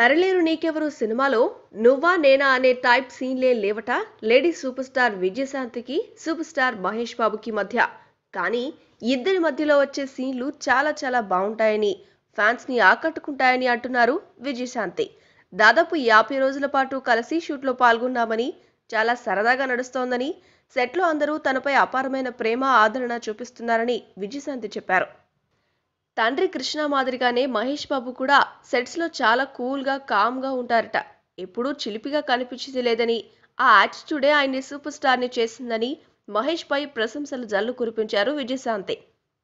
సరలేరు నీకెవరు సినిమాలో నువ్వా నేనా అనే టైప్ సీన్లే లేవట. లేడీ సూపర్ స్టార్ విజయశాంతికి సూపర్ స్టార్ మహేష్ బాబుకి మధ్య. కానీ ఇద్దరి మధ్యలో వచ్చే సీన్లు చాలా చాలా బాగుంటాయని ఫ్యాన్స్ని ఆకట్టుకుంటాయని అంటున్నారు విజయశాంతి. దాదాపు యాభై రోజుల పాటు కలిసి షూట్లో పాల్గొన్నామని చాలా సరదాగా నడుస్తోందని సెట్లో అందరూ తనపై అపారమైన ప్రేమ ఆదరణ చూపిస్తున్నారని విజయశాంతి చెప్పారు. తండ్రి కృష్ణ మాదిరిగానే మహేష్ బాబు కూడా సెట్స్లో చాలా కూల్గా కామ్గా ఉంటారట. ఎప్పుడూ చిలిపిగా కనిపించేది లేదని ఆ యాటిట్యూడే ఆయన్ని సూపర్ స్టార్ని చేసిందని మహేష్ పై ప్రశంసలు జల్లు కురిపించారు విజయశాంతి.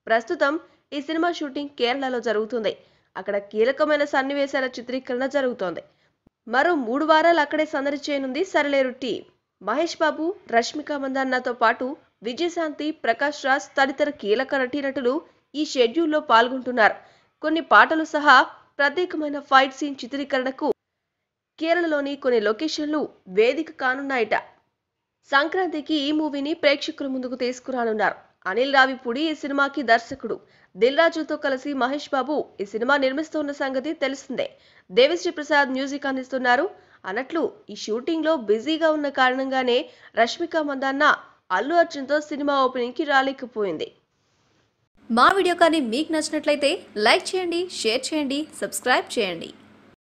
ప్రస్తుతం ఈ సినిమా షూటింగ్ కేరళలో జరుగుతుంది. అక్కడ కీలకమైన సన్నివేశాల చిత్రీకరణ జరుగుతోంది. మరో మూడు వారాలు అక్కడే సందడి చేయనుంది సరిలేరు టీం మహేష్ బాబు రష్మిక మందన్నతో పాటు విజయశాంతి ప్రకాష్ రాజ్ తదితర కీలక నటీనటులు ఈ షెడ్యూల్లో పాల్గొంటున్నారు. కొన్ని పాటలు సహా ప్రత్యేకమైన ఫైట్ సీన్ చిత్రీకరణకు కేరళలోని కొన్ని లొకేషన్లు వేదిక కానున్నాయట. సంక్రాంతికి ఈ మూవీని ప్రేక్షకుల ముందుకు తీసుకురానున్నారు. అనిల్ రావిపూడి ఈ సినిమాకి దర్శకుడు. దిల్ రాజుతో కలిసి మహేష్ బాబు ఈ సినిమా నిర్మిస్తున్న సంగతి తెలిసిందే దేవిశ్రీ ప్రసాద్ మ్యూజిక్ అందిస్తున్నారు. అన్నట్లు ఈ షూటింగ్లో బిజీగా ఉన్న కారణంగానే రష్మిక మందాన్న అల్లు అర్జున్తో సినిమా ఓపెనింగ్కి రాలేకపోయింది. మా వీడియో కానీ మీకు నచ్చినట్లయితే లైక్ చేయండి షేర్ చేయండి సబ్స్క్రైబ్ చేయండి.